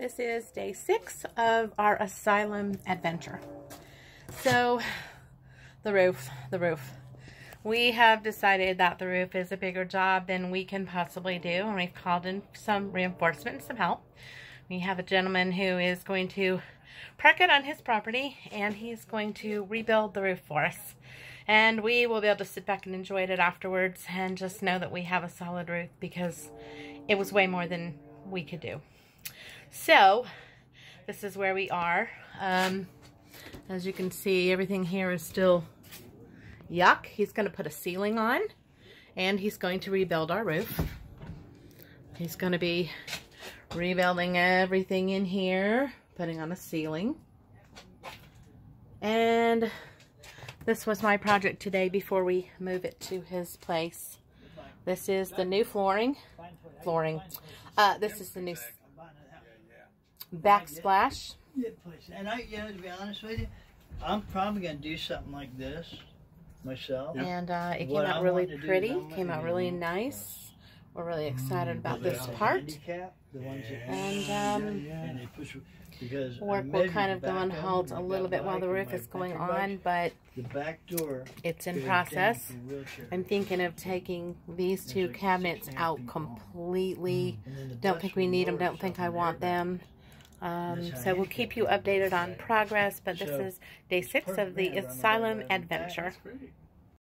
This is day six of our asylum adventure. So, the roof, the roof. We have decided that the roof is a bigger job than we can possibly do, and we've called in some reinforcement and some help. We have a gentleman who is going to park it on his property, and he's going to rebuild the roof for us. And we will be able to sit back and enjoy it afterwards and just know that we have a solid roof because it was way more than we could do. So, this is where we are. Um, as you can see, everything here is still yuck. He's going to put a ceiling on, and he's going to rebuild our roof. He's going to be rebuilding everything in here, putting on a ceiling. And this was my project today before we move it to his place. This is the new flooring. Flooring. Uh, this is the new backsplash. Yeah, And I, you know, to be honest with you, I'm probably gonna do something like this myself. And uh, it came What out I really want to do is pretty. Came out really one- nice. We're really excited about this part. handicap, the And um, and they push because work will kind of go on of hold them, a I've little bit while the and roof is going bike. on, but The back door. it's in process. I'm thinking of taking these two cabinets out completely. And then the Don't think we need them. Don't think I want there, them. Um, so we'll keep you updated on progress, but this is day six of the man, run the Asylum Adventure.